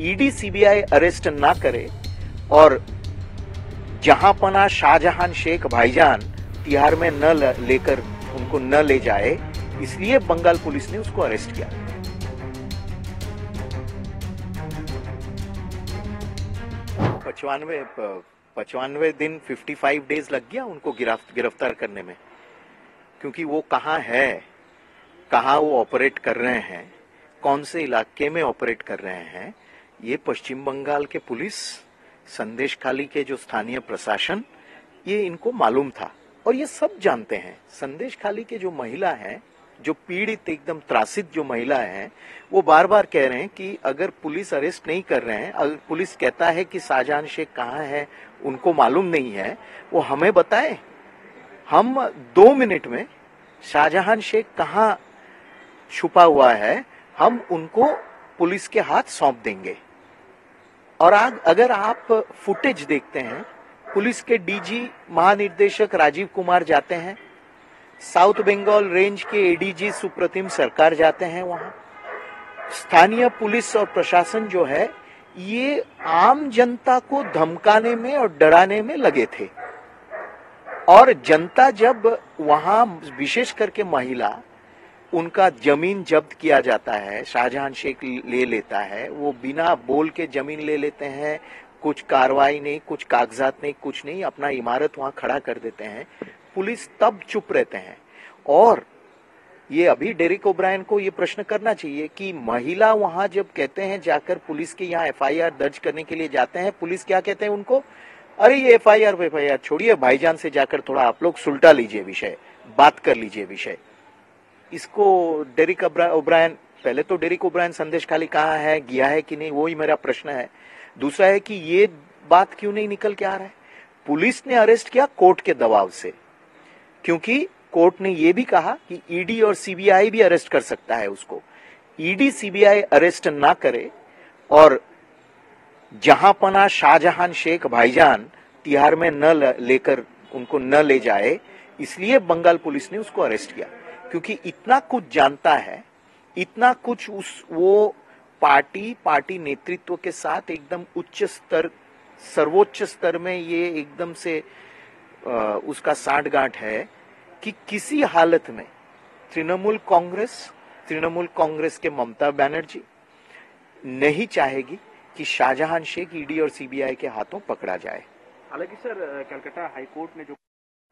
ED CBI arrest ना करे और जहाँ पना शाहजहां शेख भाईजान तिहाड़ में न लेकर उनको न ले जाए, इसलिए बंगाल पुलिस ने उसको अरेस्ट किया। पचवानवे पचवानवे दिन 55 डेज़ लग गया उनको गिरफ़्तार करने में। क्योंकि वो कहाँ है, कहाँ वो ऑपरेट कर रहे हैं, कौन से इलाके में ऑपरेट कर रहे हैं ये पश्चिम बंगाल के पुलिस, संदेश खाली के जो स्थानीय प्रशासन, ये इनको मालूम था। और ये सब जानते हैं। संदेश खाली के जो महिला है, जो पीड़ित एकदम त्रासित जो महिला है, वो बार बार कह रहे हैं कि अगर पुलिस अरेस्ट नहीं कर रहे हैं, अगर पुलिस कहता है कि शाहजहां शेख कहाँ है, उनको मालूम नहीं है, वो हमें बताए। हम दो मिनट में शाहजहां शेख कहाँ छुपा हुआ है, हम उनको पुलिस के हाथ सौंप देंगे। और आग अगर आप फुटेज देखते हैं, पुलिस के डीजी महानिर्देशक राजीव कुमार जाते हैं, साउथ बंगाल रेंज के एडीजी सुप्रतिम सरकार जाते हैं वहाँ, स्थानीय पुलिस और प्रशासन जो है, ये आम जनता को धमकाने में और डराने में लगे थे। और जनता जब वहाँ, विशेष करके महिला उनका ज़मीन जब्त किया जाता है, शाहजहां शेख ले लेता है, वो बिना बोल के ज़मीन ले लेते हैं, कुछ कार्रवाई नहीं, कुछ कागजात नहीं, कुछ नहीं, अपना इमारत वहाँ खड़ा कर देते हैं। पुलिस तब चुप रहते हैं। और ये अभी डेरिक ओब्रायन को ये प्रश्न करना चाहिए कि महिला वहाँ जब कहते हैं जाकर पुलिस के यहाँ एफआईआर दर्ज करने के लिए जाते हैं, पुलिस क्या कहते हैं उनको? अरे ये एफआईआर एफआईआर, छोड़िए, भाईजान से जाकर थोड़ा आप लोग सुलटा लीजिए विषय, बात कर लीजिए विषय। इसको डेरिक ओब्रायन, पहले तो डेरिक ओब्रायन संदेश खाली कहाँ है, गया है कि नहीं वो ही मेरा प्रश्न है। दूसरा है कि ये बात क्यों नहीं निकल के आ रहा है? पुलिस ने अरेस्ट किया कोर्ट के दबाव से। क्योंकि कोर्ट ने यह भी कहा कि ईडी और सीबीआई भी अरेस्ट कर सकता है उसको। ईडी, सीबीआई अरेस्ट ना करे और जहाँ पना शाहजहां शेख भाईजान तिहाड़ में न लेकर उनको न ले जाए, इसलिए बंगाल पुलिस ने उसको अरेस्ट किया। क्योंकि इतना कुछ जानता है इतना कुछ उस वो पार्टी पार्टी नेतृत्व के साथ एकदम उच्च स्तर सर्वोच्च स्तर में ये एकदम से अ, उसका साठ गांठ है कि किसी हालत में तृणमूल कांग्रेस तृणमूल कांग्रेस के ममता बनर्जी नहीं चाहेगी कि शाहजहां शेख ईडी और सीबीआई के हाथों पकड़ा जाए। हालाँकि सर कलकत्ता हाईकोर्ट ने जो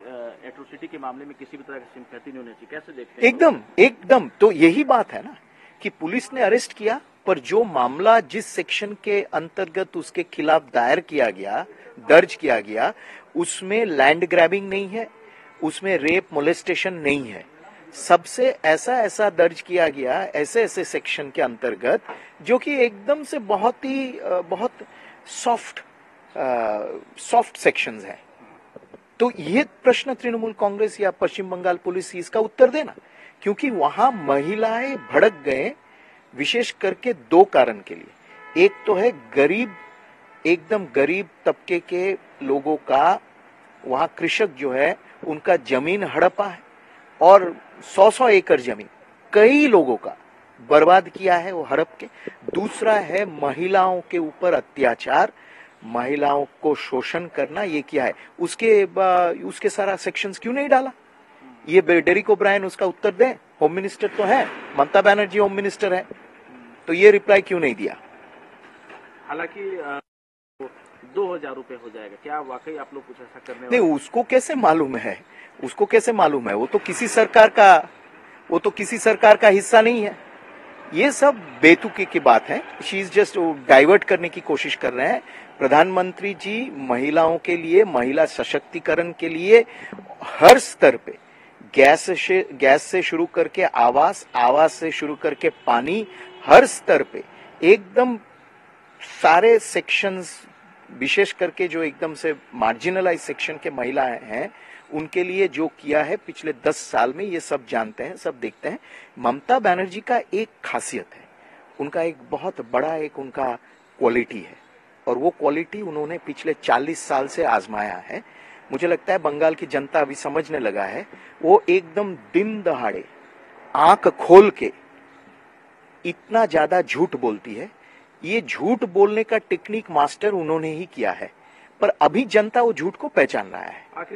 एट्रोसिटी के मामले में किसी भी तरह की सिंपैथी नहीं होनी चाहिए। कैसे देखते एकदम एकदम। तो यही बात है ना, कि पुलिस ने अरेस्ट किया, पर जो मामला जिस सेक्शन के अंतर्गत उसके खिलाफ दायर किया गया, दर्ज किया गया, उसमें लैंड ग्रैबिंग नहीं है, उसमें रेप मोलेस्टेशन नहीं है। सबसे ऐसा ऐसा दर्ज किया गया, ऐसे ऐसे सेक्शन के अंतर्गत, जो कि एकदम से बहुत ही बहुत सॉफ्ट सॉफ्ट सेक्शंस हैं। तो ये प्रश्न तृणमूल कांग्रेस या पश्चिम बंगाल पुलिस इसका उत्तर देना। क्योंकि वहाँ महिलाएँ भड़क गए विशेष करके दो कारण के लिए। एक तो है गरीब, एकदम गरीब तबके के लोगों का वहाँ कृषक जो है, उनका ज़मीन हड़पा है और सौ सौ एकड़ ज़मीन कई लोगों का बर्बाद किया है वो हड़प के। दूसरा है महिलाओं के ऊपर अत्याचार। महिलाओं को शोषण करना ये क्या है। उसके उसके सारा सेक्शंस क्यों नहीं डाला? ये डेरिक ओब्रायन उसका उत्तर दें होम मिनिस्टर तो है ममता बनर्जी होम मिनिस्टर है तो ये रिप्लाई क्यों नहीं दिया? हालाँकि दो हज़ार रूपए हो जाएगा। क्या वाकई आप लोग कुछ ऐसा करने नहीं उसको कैसे मालूम है? उसको कैसे मालूम है? वो तो किसी सरकार का वो तो किसी सरकार का हिस्सा नहीं है। ये सब बेतुकी की बात है। शी इज़ जस्ट डाइवर्ट करने की कोशिश कर रहे हैं। प्रधानमंत्री जी महिलाओं के लिए, महिला सशक्तिकरण के लिए हर स्तर पे गैस से गैस से शुरू करके आवास आवास से शुरू करके पानी, हर स्तर पे एकदम सारे सेक्शंस विशेष करके जो एकदम से मार्जिनलाइज सेक्शन के महिलाएँ हैं, उनके लिए जो किया है, पिछले दस साल में ये सब जानते हैं, सब देखते हैं। ममता बनर्जी का एक खासियत है, उनका एक बहुत बड़ा एक उनका क्वालिटी है। और वो क्वालिटी उन्होंने पिछले चालीस साल से आजमाया है। मुझे लगता है बंगाल की जनता अभी समझने लगा है, वो एकदम दिन दहाड़े, आँख खोल के इतना ज़्यादा झूठ बोलती है। ये झूठ बोलने का टेक्निक मास्टर उन्होंने ही किया है, पर अभी जनता वो झूठ को पहचान रहा है।